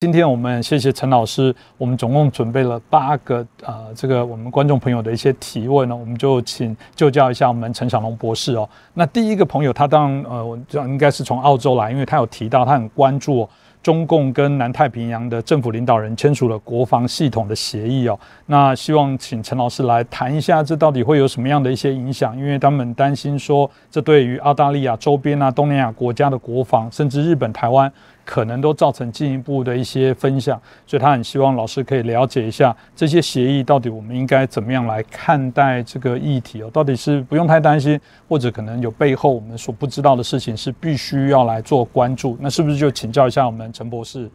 今天我们谢谢陈老师，我们总共准备了八个呃，这个我们观众朋友的一些提问呢，我们就请就教一下我们陈小龙博士哦。那第一个朋友他当然呃，我应该是从澳洲来，因为他有提到他很关注。中共跟南太平洋的政府领导人签署了国防系统的协议哦，那希望请陈老师来谈一下，这到底会有什么样的一些影响？因为他们担心说，这对于澳大利亚周边啊、东南亚国家的国防，甚至日本、台湾。可能都造成进一步的一些分享，所以他很希望老师可以了解一下这些协议到底我们应该怎么样来看待这个议题哦，到底是不用太担心，或者可能有背后我们所不知道的事情是必须要来做关注，那是不是就请教一下我们陈博士？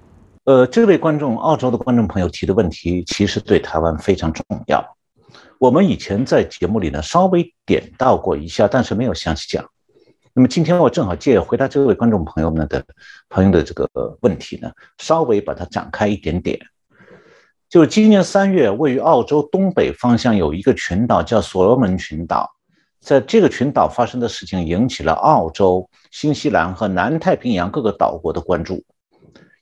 呃，这位观众，澳洲的观众朋友提的问题其实对台湾非常重要，我们以前在节目里呢稍微点到过一下，但是没有详细讲。那么今天我正好借回答这位观众朋友们的朋友的这个问题呢，稍微把它展开一点点。就是今年三月，位于澳洲东北方向有一个群岛叫所罗门群岛，在这个群岛发生的事情引起了澳洲、新西兰和南太平洋各个岛国的关注，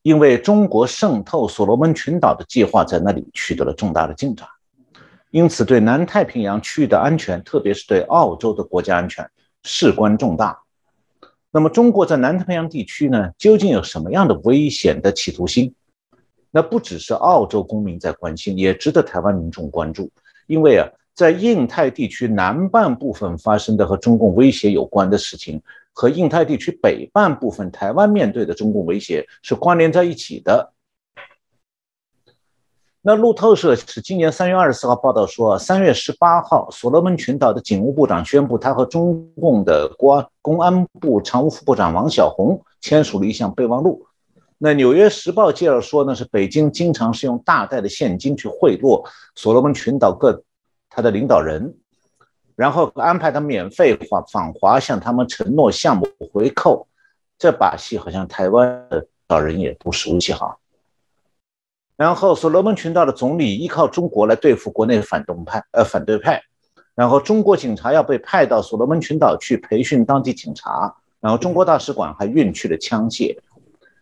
因为中国渗透所罗门群岛的计划在那里取得了重大的进展，因此对南太平洋区域的安全，特别是对澳洲的国家安全。事关重大，那么中国在南太平洋地区呢，究竟有什么样的危险的企图心？那不只是澳洲公民在关心，也值得台湾民众关注。因为啊，在印太地区南半部分发生的和中共威胁有关的事情，和印太地区北半部分台湾面对的中共威胁是关联在一起的。那路透社是今年三月二十四号报道说，三月十八号，所罗门群岛的警务部长宣布，他和中共的国公安部常务副部长王小红签署了一项备忘录。那纽约时报介绍说呢，是北京经常是用大袋的现金去贿赂所罗门群岛各他的领导人，然后安排他免费访访华，向他们承诺项目回扣。这把戏好像台湾的老人也不熟悉哈。然后，所罗门群岛的总理依靠中国来对付国内反动派，呃，反对派。然后，中国警察要被派到所罗门群岛去培训当地警察。然后，中国大使馆还运去了枪械。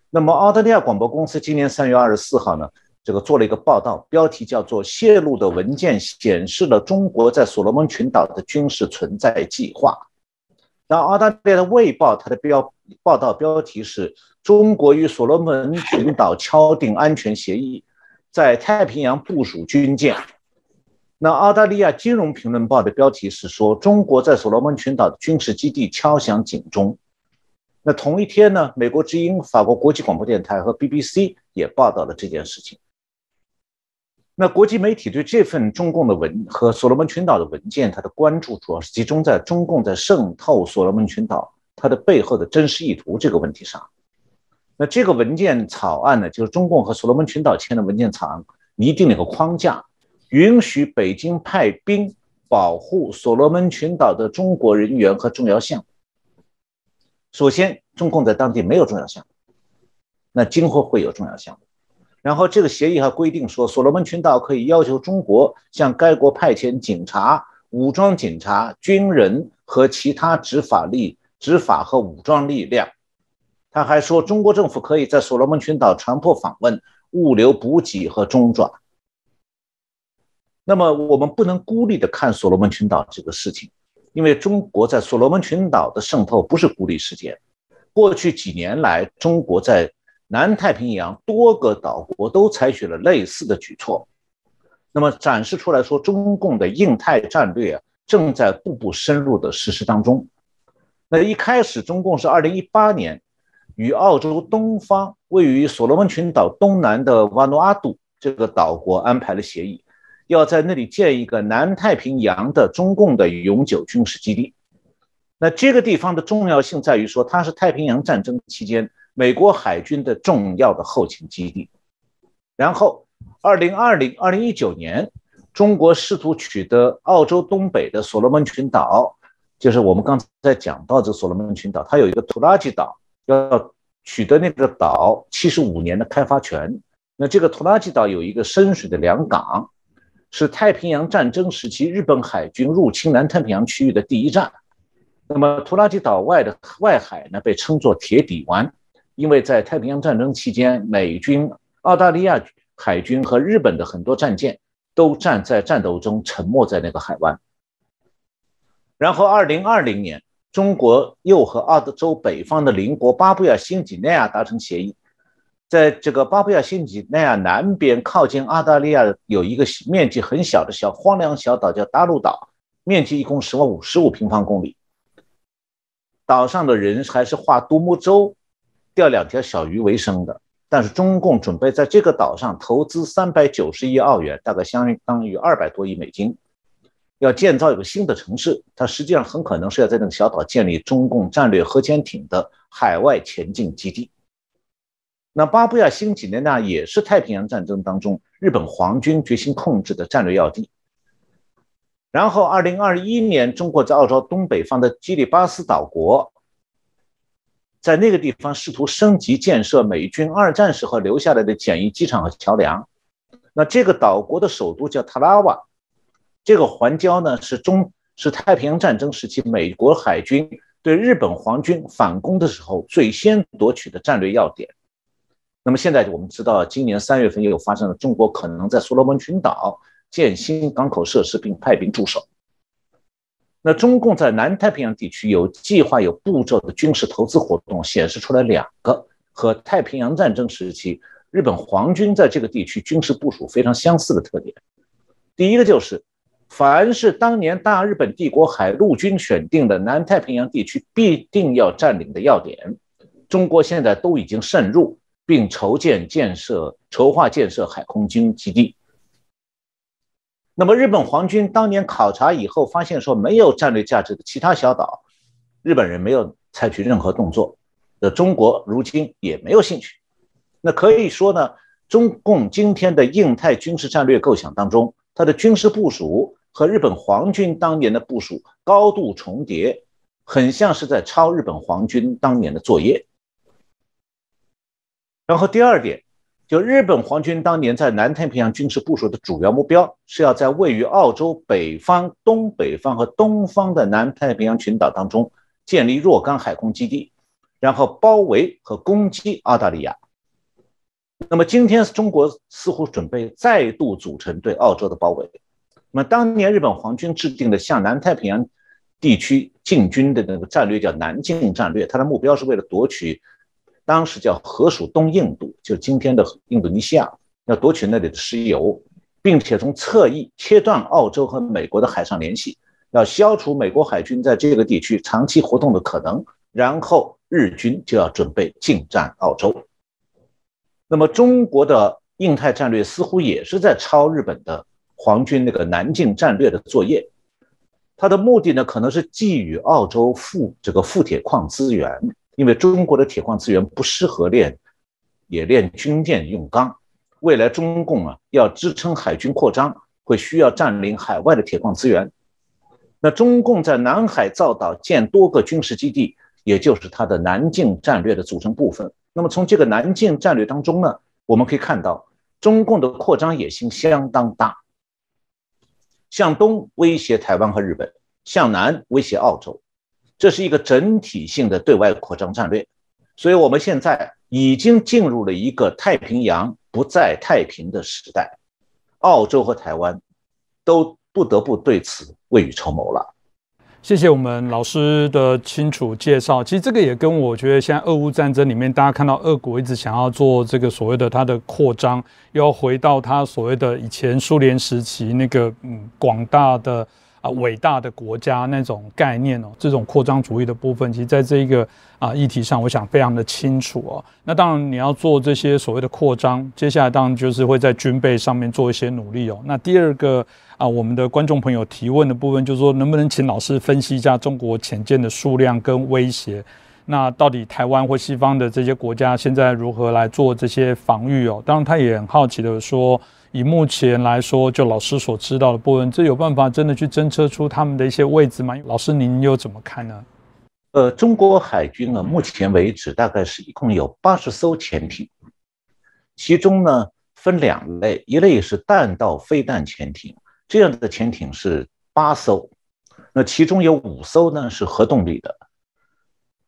那么，澳大利亚广播公司今年三月二十四号呢，这个做了一个报道，标题叫做《泄露的文件显示了中国在所罗门群岛的军事存在计划》。然后，澳大利亚的卫报它的标报道标题是中国与所罗门群岛敲定安全协议。在太平洋部署军舰。那澳大利亚金融评论报的标题是说，中国在所罗门群岛的军事基地敲响警钟。那同一天呢，美国之音、法国国际广播电台和 BBC 也报道了这件事情。那国际媒体对这份中共的文和所罗门群岛的文件，它的关注主要是集中在中共在渗透所罗门群岛它的背后的真实意图这个问题上。那这个文件草案呢，就是中共和所罗门群岛签的文件草案，拟定了一个框架，允许北京派兵保护所罗门群岛的中国人员和重要项目。首先，中共在当地没有重要项目，那今后会有重要项目。然后，这个协议还规定说，所罗门群岛可以要求中国向该国派遣警察、武装警察、军人和其他执法力、执法和武装力量。他还说，中国政府可以在所罗门群岛强迫访问、物流补给和中转。那么，我们不能孤立的看所罗门群岛这个事情，因为中国在所罗门群岛的渗透不是孤立事件。过去几年来，中国在南太平洋多个岛国都采取了类似的举措。那么，展示出来说，中共的印太战略，正在步步深入的实施当中。那一开始，中共是二零一八年。与澳洲东方位于所罗门群岛东南的瓦努阿杜这个岛国安排了协议，要在那里建一个南太平洋的中共的永久军事基地。那这个地方的重要性在于说，它是太平洋战争期间美国海军的重要的后勤基地。然后，二零二零二零一九年，中国试图取得澳洲东北的所罗门群岛，就是我们刚才讲到这所罗门群岛，它有一个图拉吉岛。要取得那个岛七十五年的开发权，那这个图拉吉岛有一个深水的良港，是太平洋战争时期日本海军入侵南太平洋区域的第一站。那么图拉吉岛外的外海呢，被称作铁底湾，因为在太平洋战争期间，美军澳大利亚海军和日本的很多战舰都站在战斗中沉没在那个海湾。然后，二零二零年，中国又和澳洲北方的邻国巴布亚新几内亚达成协议，在这个巴布亚新几内亚南边靠近澳大利亚有一个面积很小的小荒凉小岛，叫大陆岛，面积一共十五十五平方公里。岛上的人还是划独木舟、钓两条小鱼为生的。但是中共准备在这个岛上投资三百九十亿澳元，大概相当于二百多亿美金。要建造一个新的城市，它实际上很可能是要在那个小岛建立中共战略核潜艇的海外前进基地。那巴布亚新几内亚也是太平洋战争当中日本皇军决心控制的战略要地。然后，二零二一年，中国在澳洲东北方的基里巴斯岛国，在那个地方试图升级建设美军二战时候留下来的简易机场和桥梁。那这个岛国的首都叫塔拉瓦。这个环礁呢，是中是太平洋战争时期美国海军对日本皇军反攻的时候最先夺取的战略要点。那么现在我们知道，今年三月份又发生了中国可能在所罗门群岛建新港口设施并派兵驻守。那中共在南太平洋地区有计划、有步骤的军事投资活动，显示出来两个和太平洋战争时期日本皇军在这个地区军事部署非常相似的特点。第一个就是。凡是当年大日本帝国海陆军选定的南太平洋地区必定要占领的要点，中国现在都已经渗入，并筹建建设、筹划建设海空军基地。那么，日本皇军当年考察以后发现说，没有战略价值的其他小岛，日本人没有采取任何动作。那中国如今也没有兴趣。那可以说呢，中共今天的印太军事战略构想当中，它的军事部署。和日本皇军当年的部署高度重叠，很像是在抄日本皇军当年的作业。然后第二点，就日本皇军当年在南太平洋军事部署的主要目标，是要在位于澳洲北方、东北方和东方的南太平洋群岛当中建立若干海空基地，然后包围和攻击澳大利亚。那么今天中国似乎准备再度组成对澳洲的包围。那么，当年日本皇军制定的向南太平洋地区进军的那个战略叫南进战略，它的目标是为了夺取当时叫河属东印度，就今天的印度尼西亚，要夺取那里的石油，并且从侧翼切断澳洲和美国的海上联系，要消除美国海军在这个地区长期活动的可能，然后日军就要准备进占澳洲。那么，中国的印太战略似乎也是在抄日本的。皇军那个南进战略的作业，它的目的呢，可能是寄予澳洲富这个富铁矿资源，因为中国的铁矿资源不适合炼，也炼军舰用钢。未来中共啊要支撑海军扩张，会需要占领海外的铁矿资源。那中共在南海造岛建多个军事基地，也就是它的南进战略的组成部分。那么从这个南进战略当中呢，我们可以看到中共的扩张野心相当大。向东威胁台湾和日本，向南威胁澳洲，这是一个整体性的对外扩张战略。所以，我们现在已经进入了一个太平洋不再太平的时代，澳洲和台湾都不得不对此未雨绸缪了。谢谢我们老师的清楚介绍。其实这个也跟我觉得现在俄乌战争里面，大家看到俄国一直想要做这个所谓的它的扩张，要回到它所谓的以前苏联时期那个嗯广大的啊伟大的国家那种概念哦。这种扩张主义的部分，其实在这一个啊议题上，我想非常的清楚哦。那当然你要做这些所谓的扩张，接下来当然就是会在军备上面做一些努力哦。那第二个。啊，我们的观众朋友提问的部分就是说，能不能请老师分析一下中国潜舰的数量跟威胁？那到底台湾或西方的这些国家现在如何来做这些防御哦？当然，他也很好奇的说，以目前来说，就老师所知道的部分，这有办法真的去侦测出他们的一些位置吗？老师，您又怎么看呢？呃，中国海军呢，目前为止大概是一共有八十艘潜艇，其中呢分两类，一类是弹道飞弹潜艇。这样的潜艇是八艘，那其中有五艘呢是核动力的，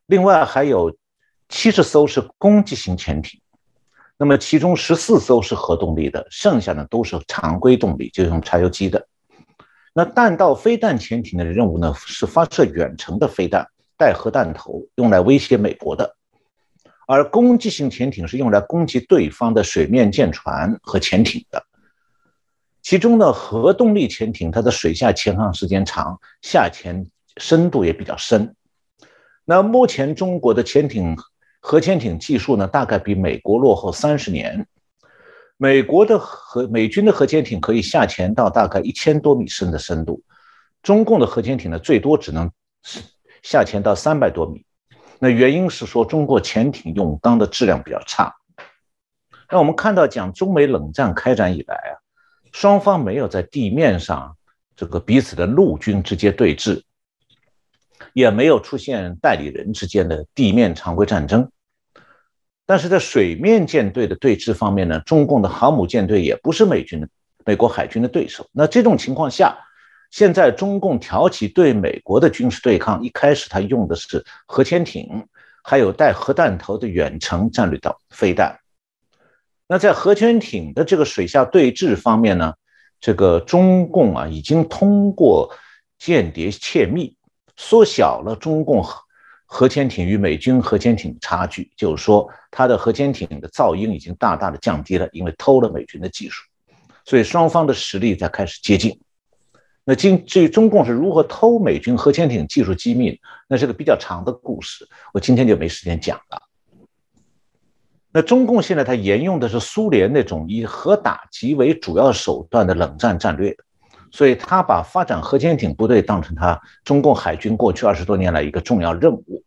另外还有七十艘是攻击型潜艇。那么其中十四艘是核动力的，剩下的都是常规动力，就用柴油机的。那弹道飞弹潜艇的任务呢，是发射远程的飞弹，带核弹头，用来威胁美国的。而攻击型潜艇是用来攻击对方的水面舰船和潜艇的。其中呢，核动力潜艇它的水下潜航时间长，下潜深度也比较深。那目前中国的潜艇核潜艇技术呢，大概比美国落后三十年。美国的核美军的核潜艇可以下潜到大概一千多米深的深度，中共的核潜艇呢，最多只能下潜到三百多米。那原因是说，中国潜艇用钢的质量比较差。那我们看到，讲中美冷战开展以来啊，双方没有在地面上这个彼此的陆军直接对峙，也没有出现代理人之间的地面常规战争。但是在水面舰队的对峙方面呢，中共的航母舰队也不是美军的美国海军的对手。那这种情况下，现在中共挑起对美国的军事对抗，一开始他用的是核潜艇，还有带核弹头的远程战略导飞弹。那在核潜艇的这个水下对峙方面呢，这个中共啊已经通过间谍窃密，缩小了中共核核潜艇与美军核潜艇差距，就是说它的核潜艇的噪音已经大大的降低了，因为偷了美军的技术，所以双方的实力在开始接近。那今至于中共是如何偷美军核潜艇技术机密，那是个比较长的故事，我今天就没时间讲了。那中共现在它沿用的是苏联那种以核打击为主要手段的冷战战略，所以他把发展核潜艇部队当成他中共海军过去二十多年来一个重要任务。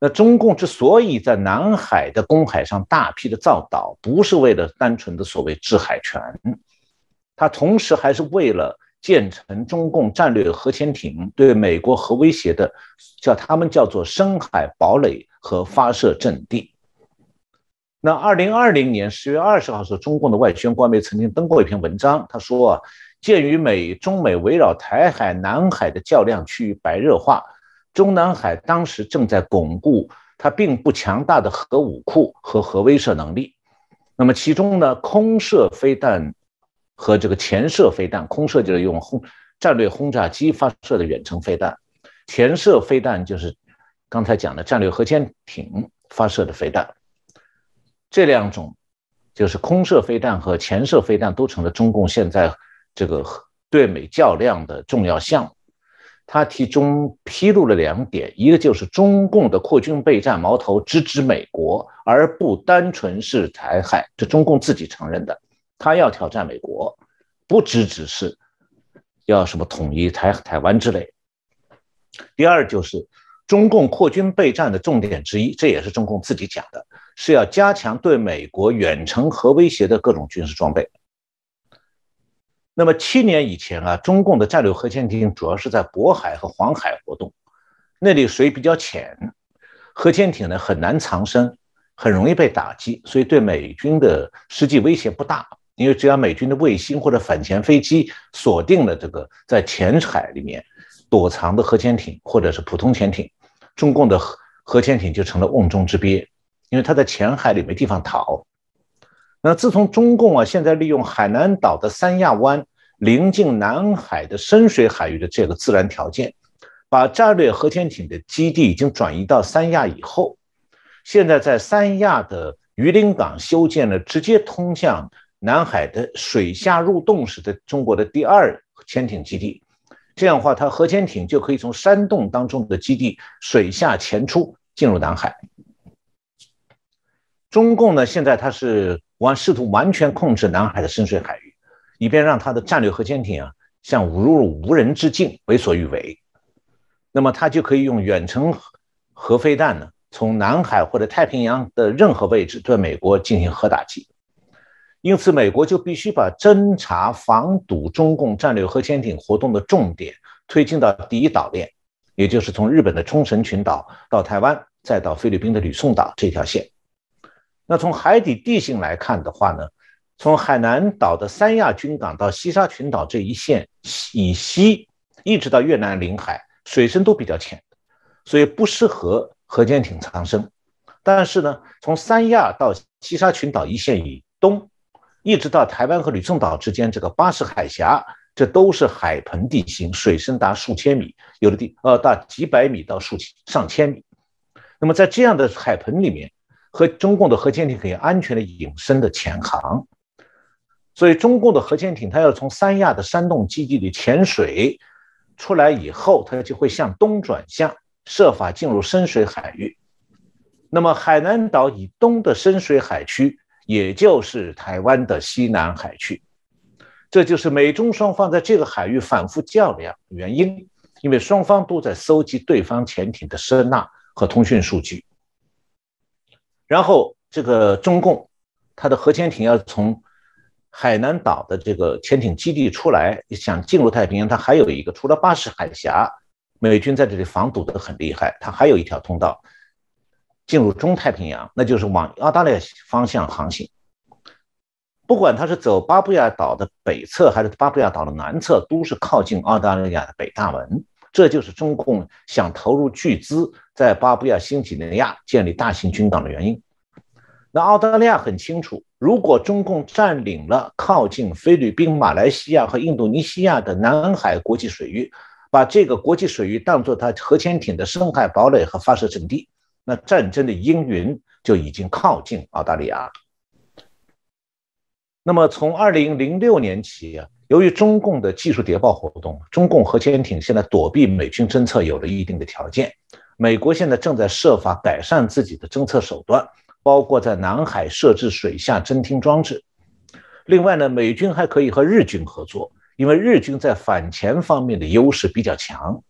那中共之所以在南海的公海上大批的造岛，不是为了单纯的所谓制海权，他同时还是为了。建成中共战略核潜艇对美国核威胁的，叫他们叫做深海堡垒和发射阵地。那二零二零年十月二十号时候，中共的外宣官媒曾经登过一篇文章，他说啊，鉴于美中美围绕台海、南海的较量趋于白热化，中南海当时正在巩固它并不强大的核武库和核威慑能力。那么其中呢，空射飞弹。和这个潜射飞弹，空射就是用轰战略轰炸机发射的远程飞弹，潜射飞弹就是刚才讲的战略核潜艇发射的飞弹。这两种就是空射飞弹和潜射飞弹都成了中共现在这个对美较量的重要项目。他其中披露了两点，一个就是中共的扩军备战矛头直指美国，而不单纯是台海，这中共自己承认的。他要挑战美国，不只只是要什么统一台台湾之类。第二就是中共扩军备战的重点之一，这也是中共自己讲的，是要加强对美国远程核威胁的各种军事装备。那么七年以前啊，中共的战略核潜艇主要是在渤海和黄海活动，那里水比较浅，核潜艇呢很难藏身，很容易被打击，所以对美军的实际威胁不大。因为只要美军的卫星或者反潜飞机锁定了这个在浅海里面躲藏的核潜艇或者是普通潜艇，中共的核核潜艇就成了瓮中之鳖，因为它在浅海里没地方逃。那自从中共啊现在利用海南岛的三亚湾临近南海的深水海域的这个自然条件，把战略核潜艇的基地已经转移到三亚以后，现在在三亚的榆林港修建了直接通向。南海的水下入洞式的中国的第二潜艇基地，这样的话，它核潜艇就可以从山洞当中的基地水下潜出进入南海。中共呢，现在它是完试图完全控制南海的深水海域，以便让它的战略核潜艇啊，像如入无人之境，为所欲为。那么它就可以用远程核飞弹呢，从南海或者太平洋的任何位置对美国进行核打击。因此，美国就必须把侦察、防堵中共战略核潜艇活动的重点推进到第一岛链，也就是从日本的冲绳群岛到台湾，再到菲律宾的吕宋岛这条线。那从海底地形来看的话呢，从海南岛的三亚军港到西沙群岛这一线以西，一直到越南领海，水深都比较浅，所以不适合核潜艇藏身。但是呢，从三亚到西沙群岛一线以东，一直到台湾和吕宋岛之间这个巴士海峡，这都是海盆地形，水深达数千米，有的地呃到几百米到数千上千米。那么在这样的海盆里面，和中共的核潜艇可以安全的隐身的潜航。所以中共的核潜艇，它要从三亚的山洞基地里潜水出来以后，它就会向东转向，设法进入深水海域。那么海南岛以东的深水海区，也就是台湾的西南海区，这就是美中双方在这个海域反复较量原因。因为双方都在搜集对方潜艇的声呐和通讯数据，然后这个中共它的核潜艇要从。海南岛的这个潜艇基地出来，想进入太平洋，它还有一个，除了巴士海峡，美军在这里防堵得很厉害，它还有一条通道进入中太平洋，那就是往澳大利亚方向航行。不管它是走巴布亚岛的北侧，还是巴布亚岛的南侧，都是靠近澳大利亚的北大门。这就是中共想投入巨资在巴布亚新几内亚建立大型军港的原因。那澳大利亚很清楚，如果中共占领了靠近菲律宾、马来西亚和印度尼西亚的南海国际水域，把这个国际水域当做它核潜艇的深海堡垒和发射阵地，那战争的阴云就已经靠近澳大利亚。那么从二零零六年起啊，由于中共的技术谍报活动，中共核潜艇现在躲避美军侦测有了一定的条件。美国现在正在设法改善自己的侦测手段。包括在南海设置水下侦听装置。另外呢，美军还可以和日军合作，因为日军在反潜方面的优势比较强。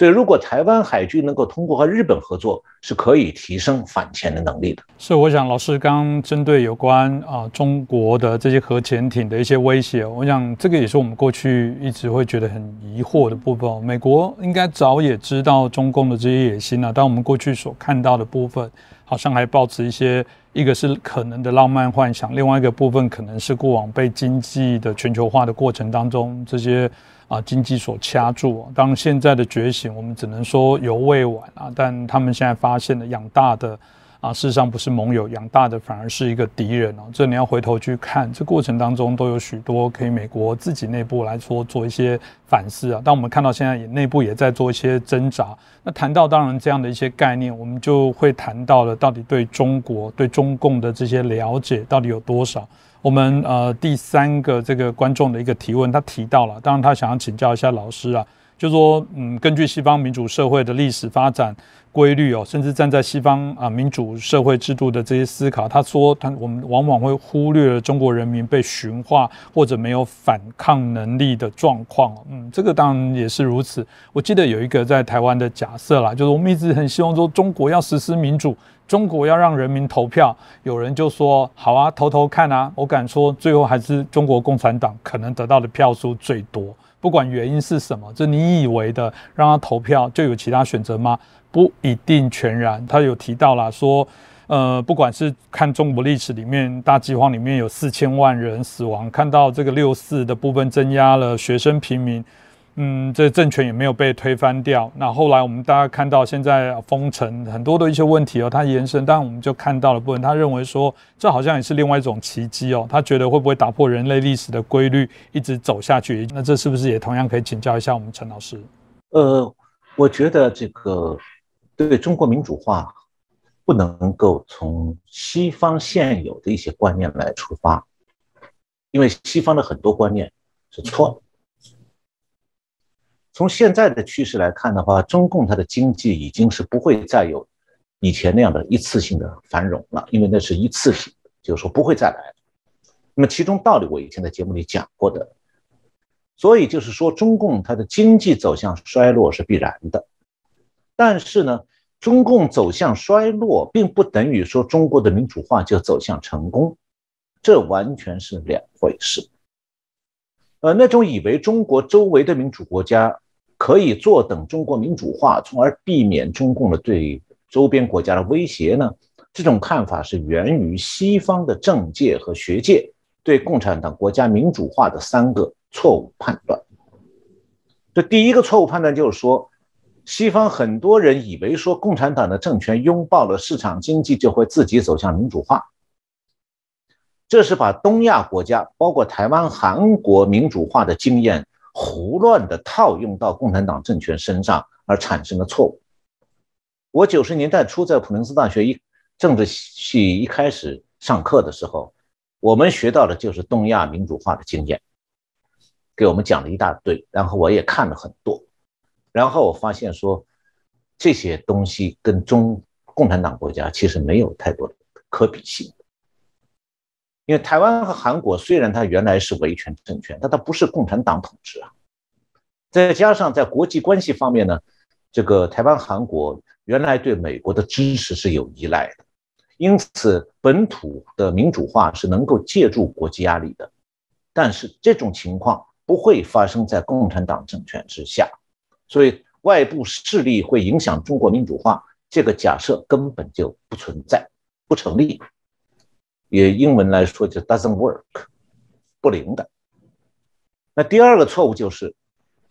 所以，如果台湾海军能够通过和日本合作，是可以提升反潜的能力的。是，我想老师刚针对有关啊中国的这些核潜艇的一些威胁，我想这个也是我们过去一直会觉得很疑惑的部分。美国应该早也知道中共的这些野心了，但我们过去所看到的部分。好像还抱持一些，一个是可能的浪漫幻想，另外一个部分可能是过往被经济的全球化的过程当中这些啊经济所掐住。当现在的觉醒，我们只能说犹未晚啊，但他们现在发现了养大的。啊，事实上不是盟友养大的，反而是一个敌人哦。这你要回头去看，这过程当中都有许多可以美国自己内部来说做一些反思啊。但我们看到现在也内部也在做一些挣扎，那谈到当然这样的一些概念，我们就会谈到了到底对中国、对中共的这些了解到底有多少。我们呃第三个这个观众的一个提问，他提到了，当然他想要请教一下老师啊，就说嗯，根据西方民主社会的历史发展。规律哦，甚至站在西方啊民主社会制度的这些思考，他说他我们往往会忽略了中国人民被驯化或者没有反抗能力的状况。嗯，这个当然也是如此。我记得有一个在台湾的假设啦，就是我们一直很希望说中国要实施民主，中国要让人民投票。有人就说好啊，投投看啊。我敢说最后还是中国共产党可能得到的票数最多。不管原因是什么，这你以为的让他投票就有其他选择吗？不一定全然，他有提到了说，呃，不管是看中国历史里面大饥荒里面有四千万人死亡，看到这个六四的部分增压了学生平民，嗯，这政权也没有被推翻掉。那后来我们大家看到现在封城很多的一些问题哦，它延伸，但我们就看到了部分，他认为说这好像也是另外一种奇迹哦，他觉得会不会打破人类历史的规律，一直走下去？那这是不是也同样可以请教一下我们陈老师？呃，我觉得这个。对中国民主化，不能够从西方现有的一些观念来出发，因为西方的很多观念是错的。从现在的趋势来看的话，中共它的经济已经是不会再有以前那样的一次性的繁荣了，因为那是一次性，就是说不会再来那么其中道理我以前在节目里讲过的，所以就是说中共它的经济走向衰落是必然的，但是呢。中共走向衰落，并不等于说中国的民主化就走向成功，这完全是两回事。呃，那种以为中国周围的民主国家可以坐等中国民主化，从而避免中共的对周边国家的威胁呢？这种看法是源于西方的政界和学界对共产党国家民主化的三个错误判断。这第一个错误判断就是说。西方很多人以为说共产党的政权拥抱了市场经济就会自己走向民主化，这是把东亚国家，包括台湾、韩国民主化的经验胡乱的套用到共产党政权身上而产生的错误。我九十年代初在普林斯大学一政治系一开始上课的时候，我们学到的就是东亚民主化的经验，给我们讲了一大堆，然后我也看了很多，然后我发现说这些东西跟中共产党国家其实没有太多的可比性。因为台湾和韩国虽然它原来是维权政权，但它不是共产党统治啊。再加上在国际关系方面呢，这个台湾、韩国原来对美国的支持是有依赖的，因此本土的民主化是能够借助国际压力的。但是这种情况不会发生在共产党政权之下，所以外部势力会影响中国民主化这个假设根本就不存在，不成立。也英文来说就 doesn't work，不灵的。那第二个错误就是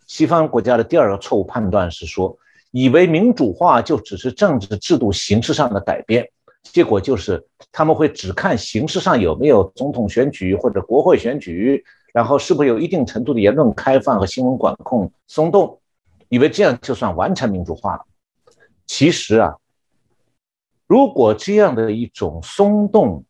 西方国家的第二个错误判断是说，以为民主化就只是政治制度形式上的改变，结果就是他们会只看形式上有没有总统选举或者国会选举，然后是不是有一定程度的言论开放和新闻管控松动，以为这样就算完成民主化了。其实啊，如果这样的一种松动，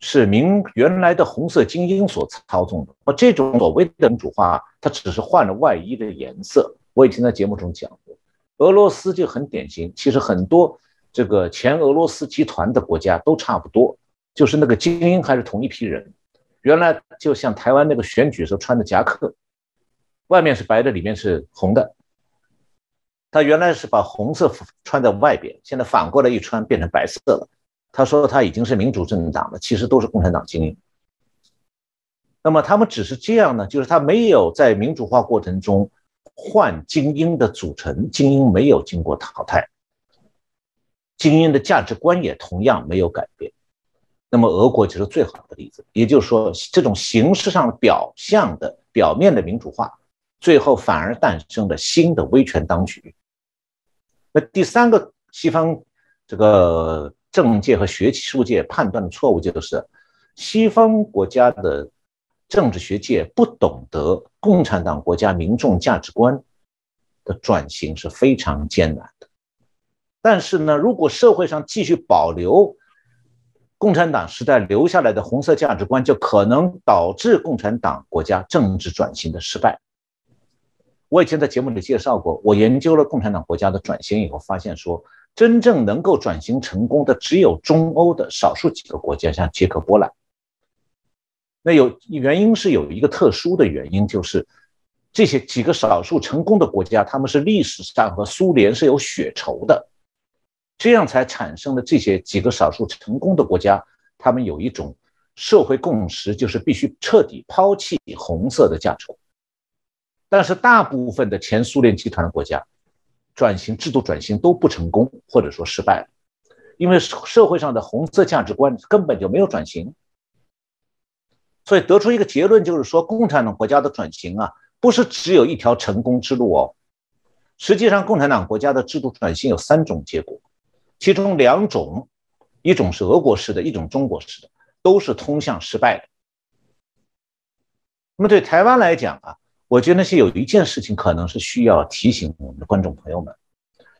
是明原来的红色精英所操纵的，而这种所谓的民主化，它只是换了外衣的颜色。我以前在节目中讲过，俄罗斯就很典型。其实很多这个前俄罗斯集团的国家都差不多，就是那个精英还是同一批人。原来就像台湾那个选举时候穿的夹克，外面是白的，里面是红的。他原来是把红色穿在外边，现在反过来一穿变成白色了。他说他已经是民主政党了，其实都是共产党精英。那么他们只是这样呢？就是他没有在民主化过程中换精英的组成，精英没有经过淘汰，精英的价值观也同样没有改变。那么俄国就是最好的例子，也就是说，这种形式上表象的表面的民主化，最后反而诞生了新的威权当局。那第三个，西方这个。政界和学术界判断的错误就是，西方国家的政治学界不懂得共产党国家民众价值观的转型是非常艰难的。但是呢，如果社会上继续保留共产党时代留下来的红色价值观，就可能导致共产党国家政治转型的失败。我以前在节目里介绍过，我研究了共产党国家的转型以后，发现说。真正能够转型成功的只有中欧的少数几个国家，像捷克、波兰。那有原因是有一个特殊的原因，就是这些几个少数成功的国家，他们是历史上和苏联是有血仇的，这样才产生了这些几个少数成功的国家，他们有一种社会共识，就是必须彻底抛弃红色的价值观。但是大部分的前苏联集团的国家。转型制度转型都不成功，或者说失败了，因为社会上的红色价值观根本就没有转型，所以得出一个结论，就是说共产党国家的转型啊，不是只有一条成功之路哦。实际上，共产党国家的制度转型有三种结果，其中两种，一种是俄国式的，一种中国式的，都是通向失败的。那么对台湾来讲啊。我觉得是有一件事情可能是需要提醒我们的观众朋友们，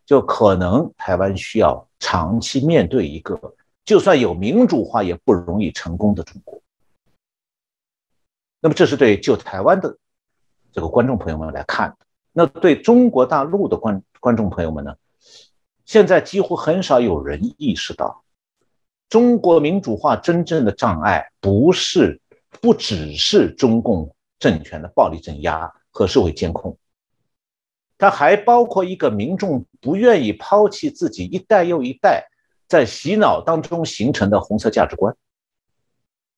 就可能台湾需要长期面对一个就算有民主化也不容易成功的中国。那么这是对就台湾的这个观众朋友们来看的。那对中国大陆的观观众朋友们呢？现在几乎很少有人意识到，中国民主化真正的障碍不是不只是中共。政权的暴力镇压和社会监控，它还包括一个民众不愿意抛弃自己一代又一代在洗脑当中形成的红色价值观。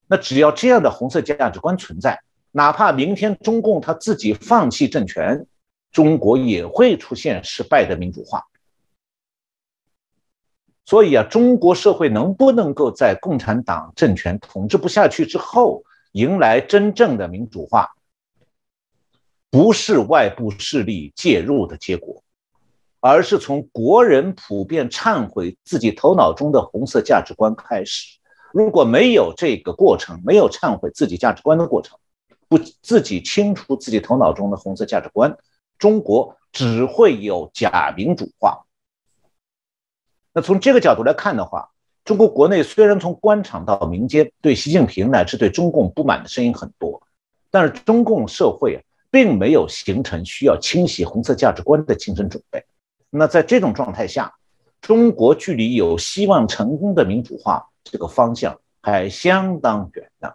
那只要这样的红色价值观存在，哪怕明天中共他自己放弃政权，中国也会出现失败的民主化。所以啊，中国社会能不能够在共产党政权统治不下去之后？迎来真正的民主化，不是外部势力介入的结果，而是从国人普遍忏悔自己头脑中的红色价值观开始，如果没有这个过程，没有忏悔自己价值观的过程，不自己清除自己头脑中的红色价值观，中国只会有假民主化。那从这个角度来看的话，中国国内虽然从官场到民间对习近平乃至对中共不满的声音很多，但是中共社会啊，并没有形成需要清洗红色价值观的精神准备。那在这种状态下，中国距离有希望成功的民主化这个方向还相当远呢。